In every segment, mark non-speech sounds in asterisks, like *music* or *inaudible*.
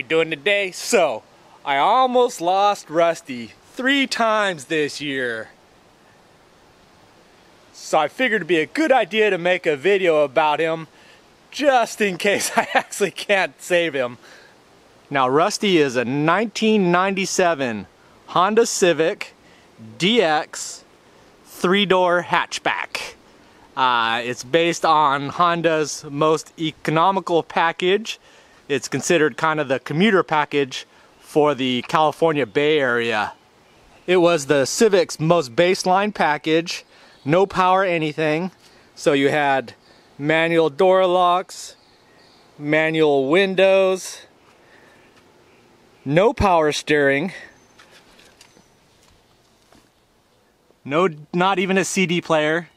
we doing today? So, I almost lost Rusty three times this year. So I figured it'd be a good idea to make a video about him just in case *laughs* I actually can't save him. Now Rusty is a 1997 Honda Civic DX three-door hatchback. Uh, it's based on Honda's most economical package it's considered kind of the commuter package for the California Bay Area. It was the Civic's most baseline package, no power anything. So you had manual door locks, manual windows, no power steering, no, not even a CD player,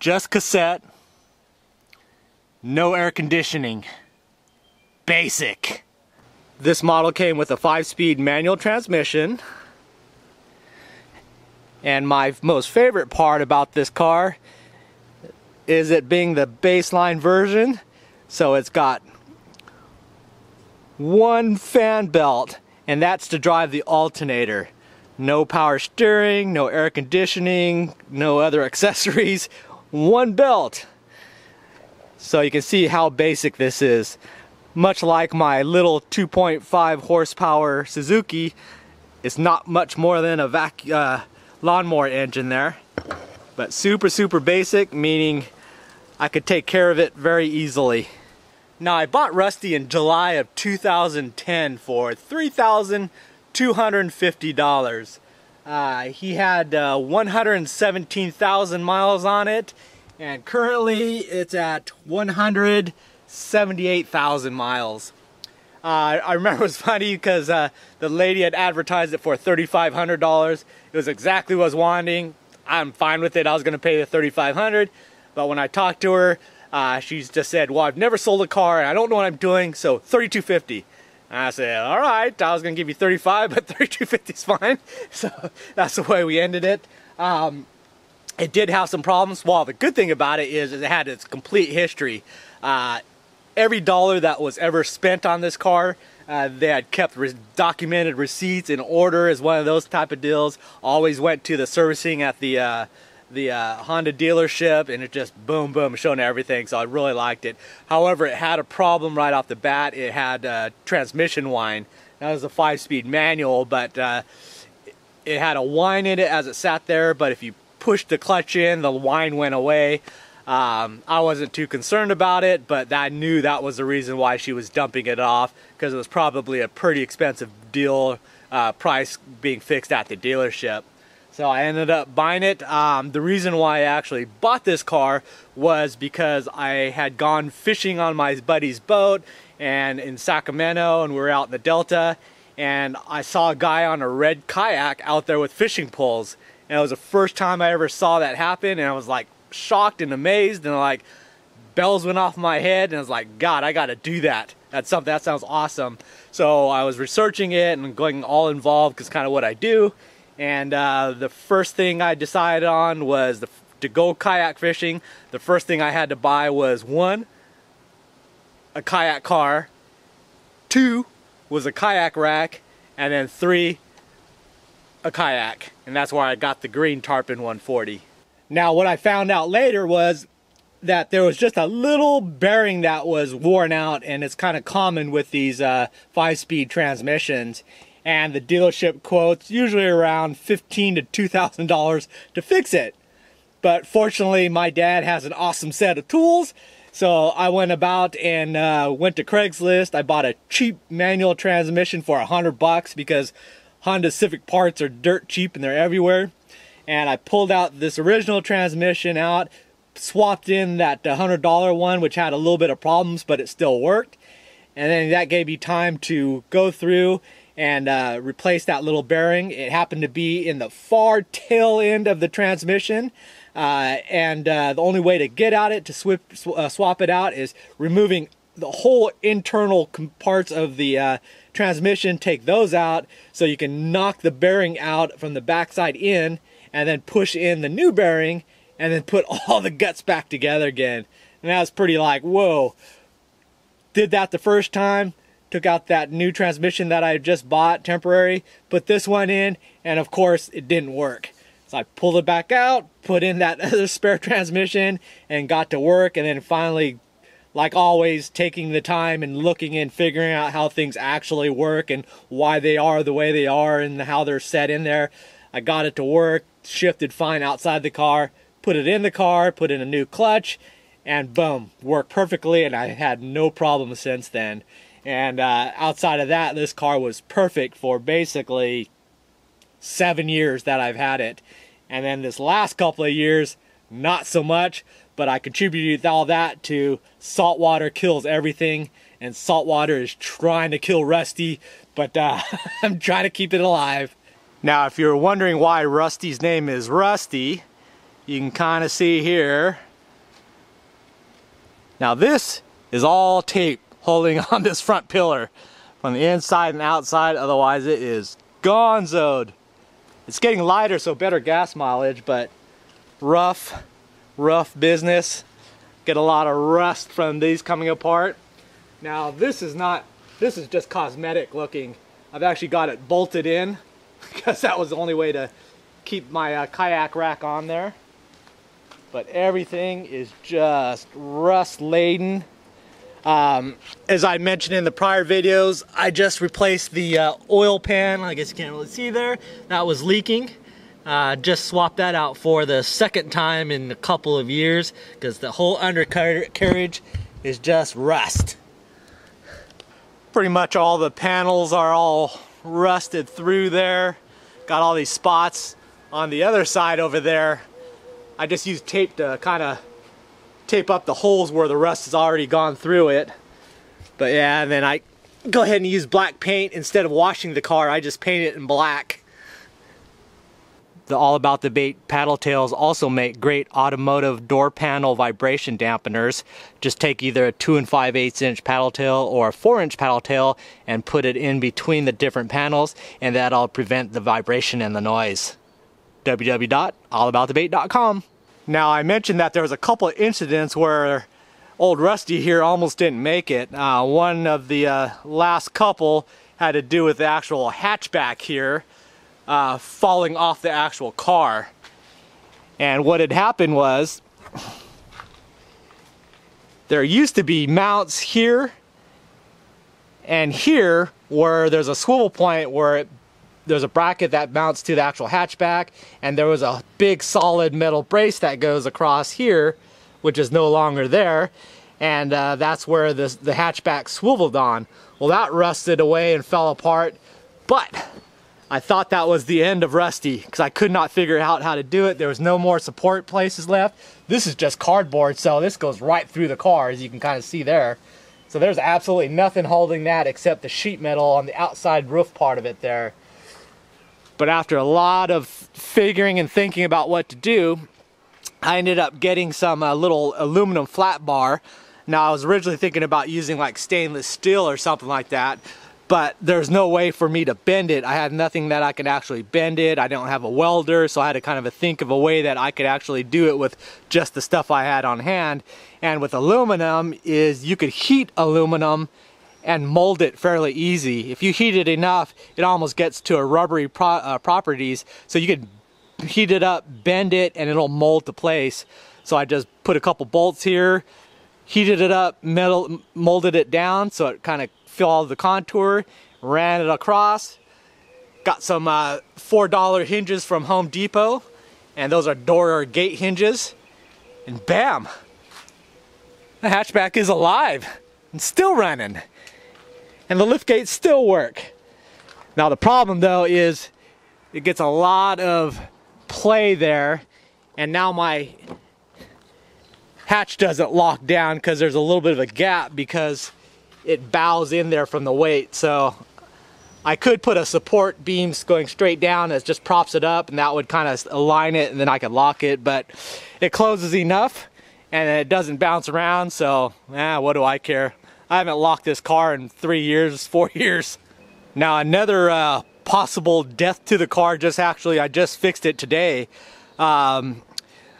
just cassette, no air conditioning. Basic. This model came with a 5-speed manual transmission. And my most favorite part about this car is it being the baseline version. So it's got one fan belt and that's to drive the alternator. No power steering, no air conditioning, no other *laughs* accessories, one belt. So you can see how basic this is. Much like my little 2.5 horsepower Suzuki, it's not much more than a vac uh, lawnmower engine there. But super, super basic, meaning I could take care of it very easily. Now I bought Rusty in July of 2010 for $3,250. Uh, he had uh, 117,000 miles on it and currently it's at 178,000 miles. Uh, I remember it was funny because uh, the lady had advertised it for $3,500. It was exactly what I was wanting. I'm fine with it. I was going to pay the 3,500. But when I talked to her, uh, she just said, well, I've never sold a car and I don't know what I'm doing, so 3250 and I said, all right, I was going to give you 35, *laughs* but 3250 is fine. *laughs* So that's the way we ended it. Um, it did have some problems. Well, the good thing about it is, it had its complete history. Uh, every dollar that was ever spent on this car, uh, they had kept re documented receipts in order as one of those type of deals. Always went to the servicing at the uh, the uh, Honda dealership and it just boom boom showing everything so I really liked it however it had a problem right off the bat it had uh, transmission whine that was a five speed manual but uh, it had a whine in it as it sat there but if you pushed the clutch in, the whine went away. Um, I wasn't too concerned about it, but I knew that was the reason why she was dumping it off because it was probably a pretty expensive deal uh, price being fixed at the dealership. So I ended up buying it. Um, the reason why I actually bought this car was because I had gone fishing on my buddy's boat and in Sacramento and we were out in the Delta and I saw a guy on a red kayak out there with fishing poles and it was the first time I ever saw that happen and I was like shocked and amazed and like bells went off my head and I was like god I gotta do that. That's something that sounds awesome. So I was researching it and going all involved because kind of what I do and uh, the first thing I decided on was the, to go kayak fishing the first thing I had to buy was one a kayak car two was a kayak rack and then three a kayak and that's why I got the green Tarpon 140. Now what I found out later was that there was just a little bearing that was worn out and it's kind of common with these uh, five-speed transmissions and the dealership quotes usually around 15 to $2,000 to fix it. But fortunately my dad has an awesome set of tools so I went about and uh, went to Craigslist. I bought a cheap manual transmission for a hundred bucks because Honda Civic parts are dirt cheap and they're everywhere. And I pulled out this original transmission out, swapped in that $100 one, which had a little bit of problems, but it still worked. And then that gave me time to go through and uh, replace that little bearing. It happened to be in the far tail end of the transmission. Uh, and uh, the only way to get at it, to swip, sw uh, swap it out, is removing the whole internal parts of the uh, transmission, take those out so you can knock the bearing out from the backside in and then push in the new bearing and then put *laughs* all the guts back together again. And that was pretty like, whoa. did that the first time, took out that new transmission that I just bought temporary, put this one in, and of course it didn't work. So I pulled it back out, put in that *laughs* other spare transmission, and got to work, and then finally like always, taking the time and looking and figuring out how things actually work and why they are the way they are and how they're set in there. I got it to work, shifted fine outside the car, put it in the car, put in a new clutch, and boom, worked perfectly. And I had no problem since then. And uh, outside of that, this car was perfect for basically seven years that I've had it. And then this last couple of years, not so much, but I contributed all that to saltwater kills everything, and saltwater is trying to kill Rusty, but uh, *laughs* I'm trying to keep it alive. Now, if you're wondering why Rusty's name is Rusty, you can kind of see here. Now this is all tape holding *laughs* on this front pillar from the inside and outside, otherwise it is gonzoed. It's getting lighter, so better gas mileage, but rough rough business. Get a lot of rust from these coming apart. Now this is not, this is just cosmetic looking. I've actually got it bolted in *laughs* because that was the only way to keep my uh, kayak rack on there. But everything is just rust laden. Um, as I mentioned in the prior videos, I just replaced the uh, oil pan. I guess you can't really see there. That was leaking. Uh, just swapped that out for the second time in a couple of years because the whole undercarriage is just rust. Pretty much all the panels are all rusted through there. Got all these spots on the other side over there. I just used tape to kind of tape up the holes where the rust has already gone through it. But yeah, and then I go ahead and use black paint instead of washing the car. I just paint it in black. The All About the Bait paddle tails also make great automotive door panel vibration dampeners. Just take either a 2 and 5 8 inch paddle tail or a 4 inch paddle tail and put it in between the different panels and that'll prevent the vibration and the noise. www.allaboutthebait.com Now I mentioned that there was a couple of incidents where old Rusty here almost didn't make it. Uh, one of the uh, last couple had to do with the actual hatchback here uh, falling off the actual car. And what had happened was there used to be mounts here and here where there's a swivel point where it, there's a bracket that mounts to the actual hatchback and there was a big solid metal brace that goes across here which is no longer there and uh, that's where the, the hatchback swiveled on. Well that rusted away and fell apart but I thought that was the end of Rusty because I could not figure out how to do it. There was no more support places left. This is just cardboard, so this goes right through the car, as you can kind of see there. So there's absolutely nothing holding that except the sheet metal on the outside roof part of it there. But after a lot of figuring and thinking about what to do, I ended up getting some uh, little aluminum flat bar. Now I was originally thinking about using like stainless steel or something like that, but there's no way for me to bend it. I had nothing that I could actually bend it. I don't have a welder, so I had to kind of think of a way that I could actually do it with just the stuff I had on hand. And with aluminum is you could heat aluminum and mold it fairly easy. If you heat it enough, it almost gets to a rubbery pro uh, properties. So you could heat it up, bend it, and it'll mold to place. So I just put a couple bolts here, heated it up, metal, molded it down so it kind of followed the contour, ran it across. Got some uh, $4 hinges from Home Depot, and those are door or gate hinges. And bam! The hatchback is alive and still running. And the lift gates still work. Now the problem though is it gets a lot of play there and now my hatch doesn't lock down because there's a little bit of a gap because it bows in there from the weight. So I could put a support beams going straight down that just props it up and that would kind of align it and then I could lock it. But it closes enough and it doesn't bounce around. So eh, what do I care? I haven't locked this car in three years, *laughs* four years. Now another uh, possible death to the car just actually, I just fixed it today. Um,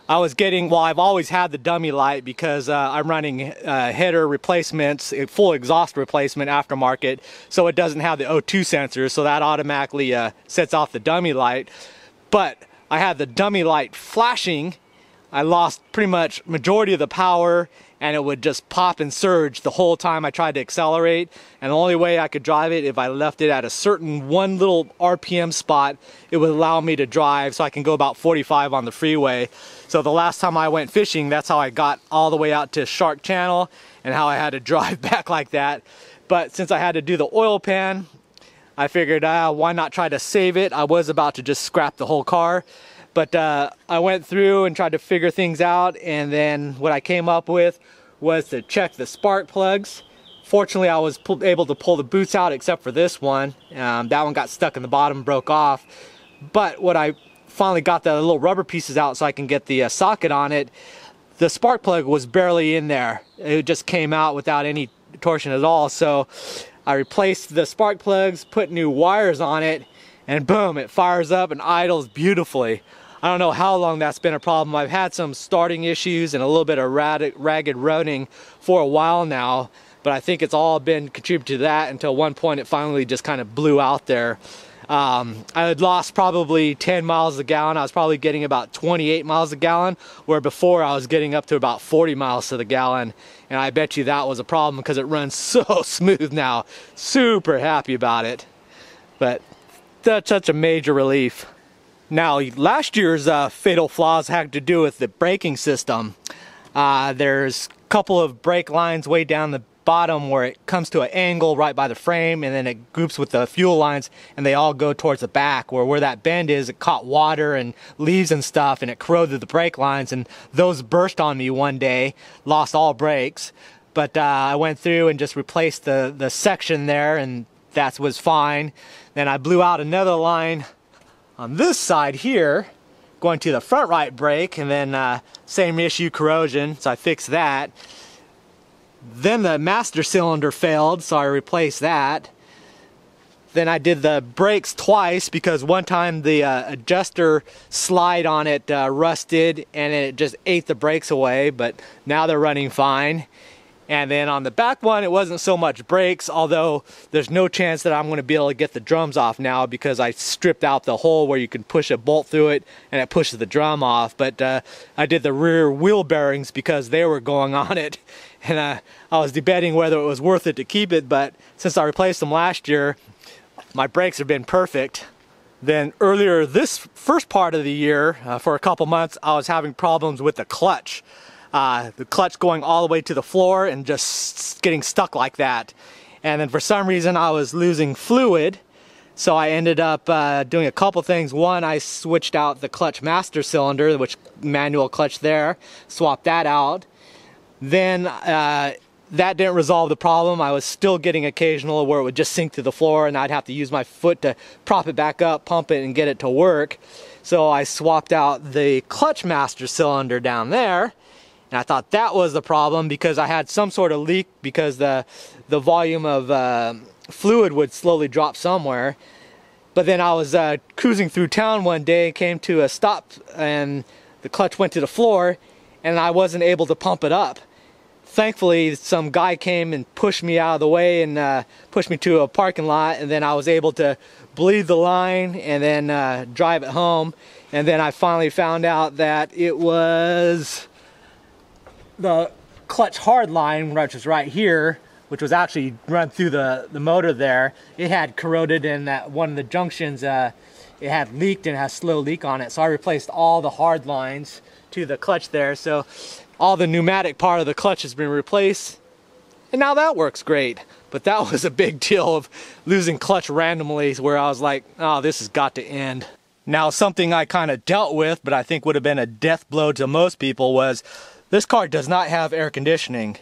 I was getting, well, I've always had the dummy light because uh, I'm running uh, header replacements, full exhaust replacement aftermarket, so it doesn't have the O2 sensor, so that automatically uh, sets off the dummy light. But I had the dummy light flashing. I lost pretty much majority of the power and it would just pop and surge the whole time I tried to accelerate. And the only way I could drive it, if I left it at a certain one little RPM spot, it would allow me to drive so I can go about 45 on the freeway. So the last time I went fishing, that's how I got all the way out to Shark Channel and how I had to *laughs* drive back like that. But since I had to do the oil pan, I figured, uh, why not try to save it? I was about to just scrap the whole car. But uh, I went through and tried to figure things out, and then what I came up with was to check the spark plugs. Fortunately, I was able to pull the boots out except for this one. Um, that one got stuck in the bottom, broke off. But what I finally got the little rubber pieces out so I can get the uh, socket on it, the spark plug was barely in there. It just came out without any torsion at all. So I replaced the spark plugs, put new wires on it, and boom, it fires up and idles beautifully. I don't know how long that's been a problem. I've had some starting issues and a little bit of ragged running for a while now, but I think it's all been contributed to that until one point it finally just kind of blew out there. Um, I had lost probably 10 miles a gallon. I was probably getting about 28 miles a gallon, where before I was getting up to about 40 miles to the gallon. And I bet you that was a problem because it runs *laughs* so smooth now. Super happy about it. But that's such a major relief. Now, last year's uh, fatal flaws had to do with the braking system. Uh, there's a couple of brake lines way down the bottom where it comes to an angle right by the frame and then it groups with the fuel lines and they all go towards the back where where that bend is it caught water and leaves and stuff and it corroded the brake lines and those burst on me one day lost all brakes but uh, I went through and just replaced the the section there and that was fine then I blew out another line on this side here, going to the front right brake, and then uh, same issue, corrosion, so I fixed that. Then the master cylinder failed, so I replaced that. Then I did the brakes twice because one time the uh, adjuster slide on it uh, rusted and it just ate the brakes away, but now they're running fine. And then on the back one, it wasn't so much brakes, although there's no chance that I'm gonna be able to get the drums off now because I stripped out the hole where you can push a bolt through it and it pushes the drum off. But uh, I did the rear wheel bearings because they were going *laughs* on it. And uh, I was debating whether it was worth it to keep it, but since I replaced them last year, my brakes have been perfect. Then earlier this first part of the year, uh, for a couple months, I was having problems with the clutch uh, the clutch going all the way to the floor and just getting stuck like that. And then for some reason I was losing fluid. So I ended up uh, doing a couple things. One, I switched out the clutch master cylinder, which manual clutch there, swapped that out. Then uh, that didn't resolve the problem. I was still getting occasional where it would just sink to the floor and I'd have to use my foot to prop it back up, pump it, and get it to work. So I swapped out the clutch master cylinder down there and I thought that was the problem because I had some sort of leak because the, the volume of uh, fluid would slowly drop somewhere. But then I was uh, cruising through town one day, came to a stop, and the clutch went to the floor, and I wasn't able to pump it up. Thankfully, some guy came and pushed me out of the way and uh, pushed me to a parking lot, and then I was able to bleed the line and then uh, drive it home. And then I finally found out that it was the clutch hard line, which is right here, which was actually run through the, the motor there, it had corroded in that one of the junctions, uh, it had leaked and had slow leak on it. So I replaced all the hard lines to the clutch there. So all the pneumatic part of the clutch has been replaced. And now that works great. But that *laughs* was a big deal of losing clutch randomly where I was like, oh, this has got to end. Now, something I kind of dealt with, but I think would have been a death blow to most people was this car does not have air conditioning.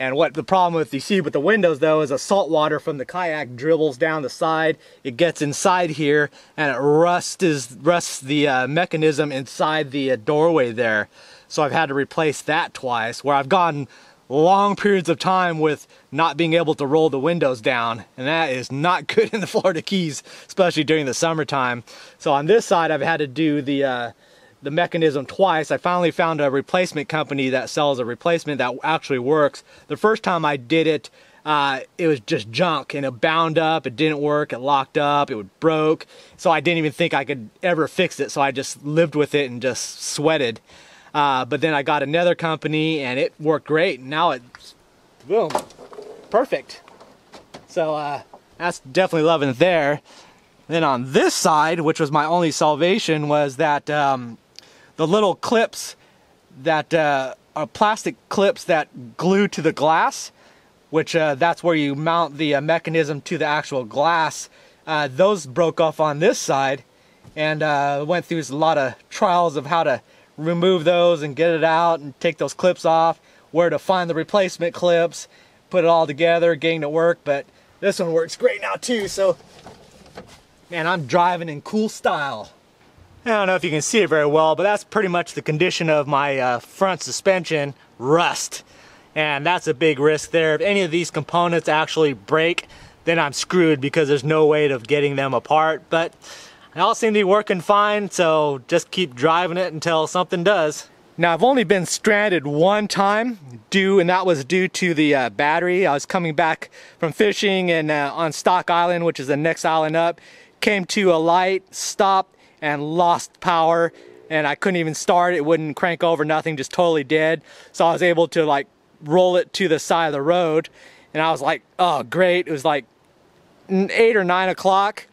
And what the problem with you see with the windows though is the salt water from the kayak dribbles down the side. It gets inside here and it rusts, rusts the uh, mechanism inside the uh, doorway there. So I've had to replace that twice where I've gone long periods of time with not being able to roll the windows down and that is not *laughs* good in the Florida Keys especially during the summertime so on this side I've had to do the uh, the mechanism twice. I finally found a replacement company that sells a replacement that actually works. The first time I did it, uh, it was just junk and it bound up, it didn't work, it locked up, it broke. So I didn't even think I could ever fix it. So I just lived with it and just sweated. Uh, but then I got another company and it worked great. Now it's, boom, perfect. So uh, that's definitely loving it there. Then on this side, which was my only salvation, was that um, the little clips that uh, are plastic clips that glue to the glass, which uh, that's where you mount the uh, mechanism to the actual glass. Uh, those broke off on this side and uh, went through a lot of trials of how to remove those and get it out and take those clips off, where to find the replacement clips, put it all together, getting to work. But this one works great now too, so Man, I'm driving in cool style. I don't know if you can see it very well, but that's pretty much the condition of my uh, front suspension, rust. And that's a big risk there. If any of these components actually break, then I'm screwed because there's no way of getting them apart. But they all seem to be working fine, so just keep driving it until something does. Now I've only been stranded one time due, and that was due to the uh, battery. I was coming back from fishing and uh, on Stock Island, which is the next island up, came to a light, stopped, and lost power. And I couldn't even start. It wouldn't crank over, nothing, just totally dead. So I was able to like roll it to the side of the road. And I was like, oh, great. It was like eight or nine o'clock.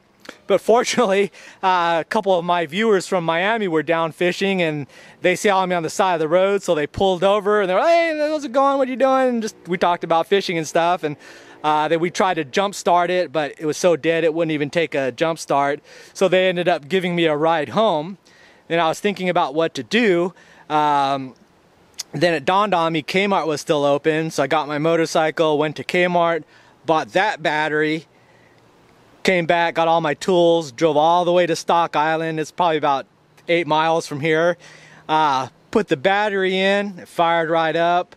But fortunately, *laughs* uh, a couple of my viewers from Miami were down fishing and they saw me on the side of the road. So they pulled over and they're like, hey, how's it going? What are you doing? And just, we talked about fishing and stuff. And uh, that we tried to jump start it, but it was so dead it wouldn't even take a jump start. So they ended up giving me a ride home. And I was thinking about what to do. Um, then it dawned on me Kmart was still open, so I got my motorcycle, went to Kmart, bought that battery, came back, got all my tools, drove all the way to Stock Island. It's probably about eight miles from here. Uh, put the battery in, it fired right up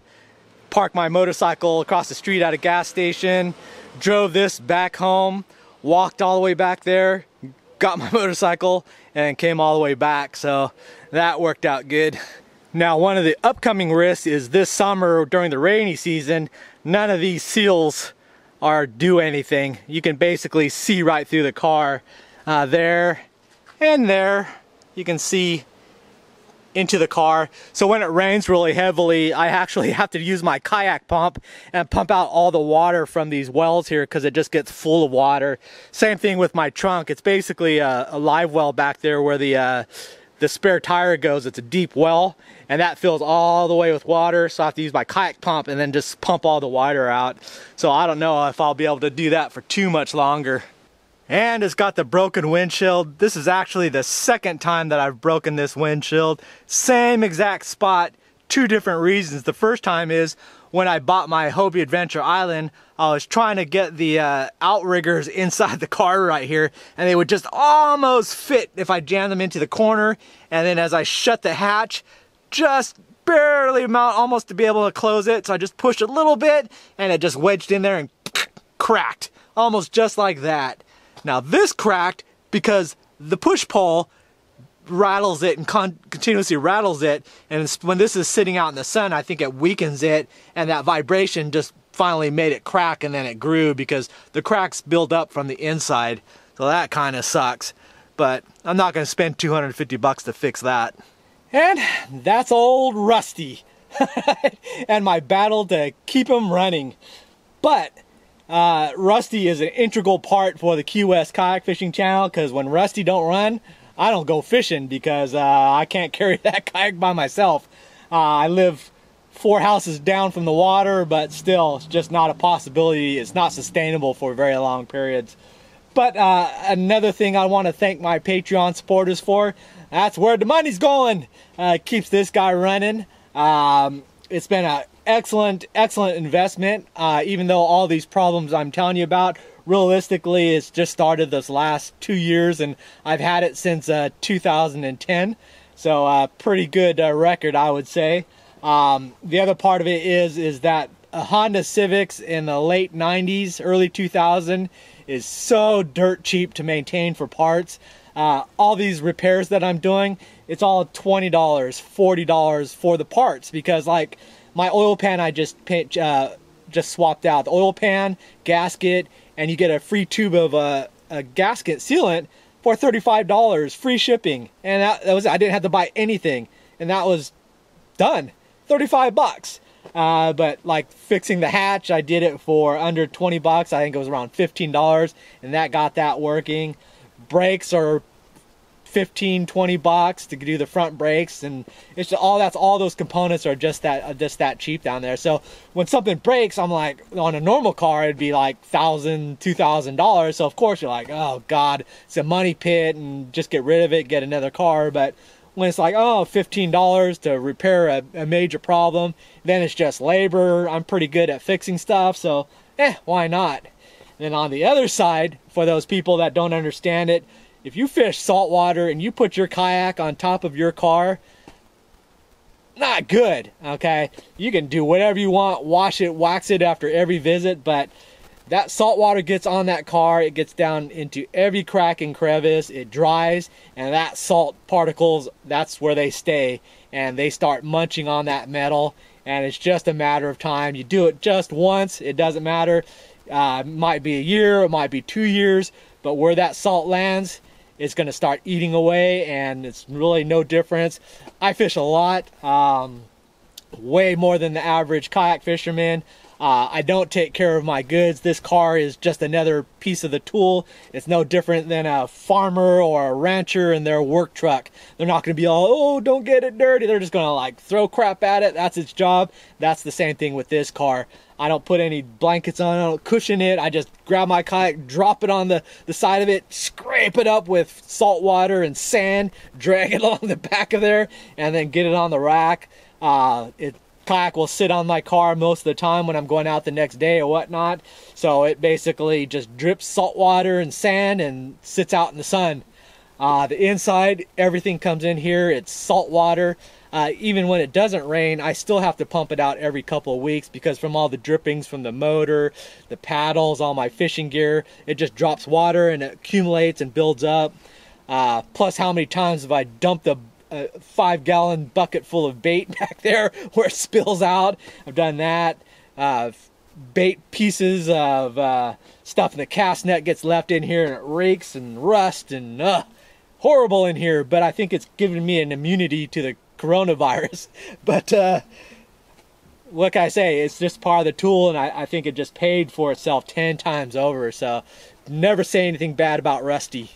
parked my motorcycle across the street at a gas station, drove this back home, walked all the way back there, got my *laughs* motorcycle, and came all the way back. So that worked out good. Now, one of the upcoming risks is this summer during the rainy season, none of these seals are do anything. You can basically see right through the car. Uh, there and there, you can see into the car. So when it rains really heavily, I actually *laughs* have to use my kayak pump and pump out all the water from these wells here because it just gets full of water. Same thing with my trunk. It's basically a, a live well back there where the uh, the spare tire goes. It's a deep well and that fills all the way with water. So I have to use my kayak pump and then just pump all the water out. So I don't know if I'll be able to do that for too much longer and it's got the broken windshield. This is actually the second time that I've broken this windshield. Same exact spot, two different reasons. The first time is when I bought my Hobie Adventure Island, I was trying to get the uh, outriggers *laughs* inside the car right here, and they would just almost fit if I jammed them into the corner. And then as I shut the hatch, just barely amount almost to be able to close it. So I just pushed a little bit, and it just wedged in there and *laughs* cracked, almost just like that. Now this cracked because the push pull rattles it and con continuously rattles it and when this is sitting out in the sun I think it weakens it and that vibration just finally made it crack and then it grew because the cracks build up from the inside. So that kind of sucks but I'm not going to spend 250 bucks to fix that. And that's old Rusty *laughs* and my battle to keep him running. But uh, Rusty is an integral part for the Key Kayak Fishing Channel because when Rusty don't run, I don't go fishing because uh, I can't *laughs* carry that kayak by myself. Uh, I live four houses down from the water, but still, it's just not a possibility. It's not sustainable for very long periods. But uh, another thing I want to thank my Patreon supporters for, that's where the money's going. Uh, keeps this guy running. Um, it's been a excellent, excellent investment. Uh, even though all these problems I'm telling you about, realistically, it's just started this last two years, and I've had it since uh, 2010. So, uh, pretty good uh, record, I would say. Um, the other part of it is is that a Honda Civics in the late 90s, early 2000 is so dirt cheap to maintain for parts. Uh, all these repairs that I'm doing, it's all $20, $40 for the parts because like my oil pan I just uh, just swapped out the oil pan, gasket, and you get a free tube of uh, a gasket sealant for $35, free shipping. And that, that was I didn't have to buy anything. And that was done. 35 bucks. Uh, but like fixing the hatch, I did it for under 20 bucks. I think it was around $15 and that got that working. Brakes are 15 20 bucks to do the front brakes and it's all that's all those components are just that uh, just that cheap down there. So when something breaks i'm like on a normal car it'd be like thousand two thousand dollars. So of course you're like oh god it's a money pit and just get rid of it get another car. But when it's like oh $15 to repair a, a major problem then it's just labor. I'm pretty good at fixing stuff so eh why not? And then on the other side for those people that don't understand it if you fish saltwater and you put your kayak on top of your car, not good, okay? You can do whatever you want, wash it, wax it after every visit, but that salt water gets on that car, it gets down into every crack and crevice, it dries, and that salt particles, that's where they stay, and they start munching on that metal, and it's just a matter of time. You do it just once, it doesn't matter. Uh, it might be a year, it might be two years, but where that salt lands, it's going to start eating away and it's really no difference. I fish a lot, um, way more than the average kayak fisherman. Uh, I don't take care of my goods. This car is just another piece of the tool. It's no different than a farmer or a rancher in their work truck. They're not going to be all, oh, don't get it dirty. They're just going to like throw crap at it. That's its job. That's the same thing with this car. I don't put any blankets on, it, I don't cushion it. I just grab my kayak, drop it on the, the side of it, scrape it up with salt water and sand, *laughs* drag it along the back of there, and then get it on the rack. Uh, it kayak will sit on my car most of the time when I'm going out the next day or whatnot. So it basically just drips salt water and sand and sits out in the sun. Uh, the inside, everything comes in here. It's salt water. Uh, even when it doesn't rain, I still have to pump it out every couple of weeks because from all the drippings from the motor, the paddles, all my fishing gear, it just drops water and it accumulates and builds up. Uh, plus, how many times have I dumped a, a, five gallon bucket full of bait *laughs* back there where it spills out? I've done that. Uh, bait pieces of uh, stuff in the cast net gets left in here and it reeks and rust and uh, horrible in here. But I think it's given me an immunity to the coronavirus. *laughs* But uh, what can I say? It's just part of the tool, and I, I think it just paid for itself 10 times over. So never say anything bad about Rusty.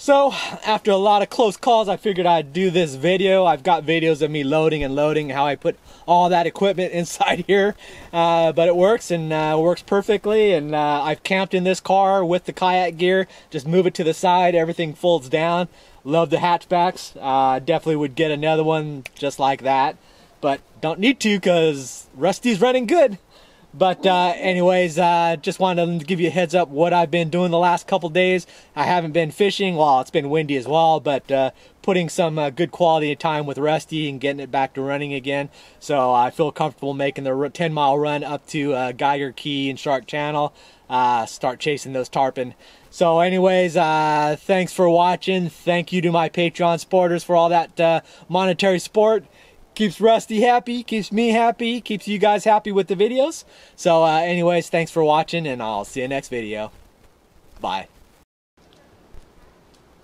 So, after a lot of close calls, I figured I'd do this video. I've got videos of me loading and loading, how I put all that equipment *laughs* inside here. Uh, but it works, and uh, works perfectly. And uh, I've camped in this car with the kayak gear. Just move it to the side, everything folds down. Love the hatchbacks. Uh, definitely would get another one just like that. But don't need to because Rusty's running good. But uh, anyways, uh, just wanted to give you a heads up what I've been doing the last couple days. I haven't been fishing. Well, it's been windy as well, but uh, putting some uh, good quality time with Rusty and getting it back to running again. So I feel comfortable making the 10 mile run up to uh, Geiger Key and Shark Channel. Uh, start chasing those tarpon. So anyways, thanks for watching. Thank you to my Patreon supporters for all that monetary support keeps Rusty happy, keeps me happy, keeps you guys happy with the videos. So uh, anyways, thanks for watching and I'll see you next video. Bye.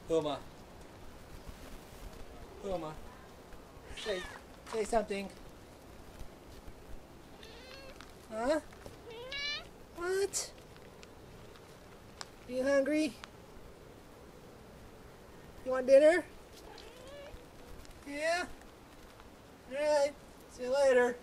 Uma. Uma. Say, say something. Huh? What? Are You hungry? You want dinner? Yeah? Alright, see you later.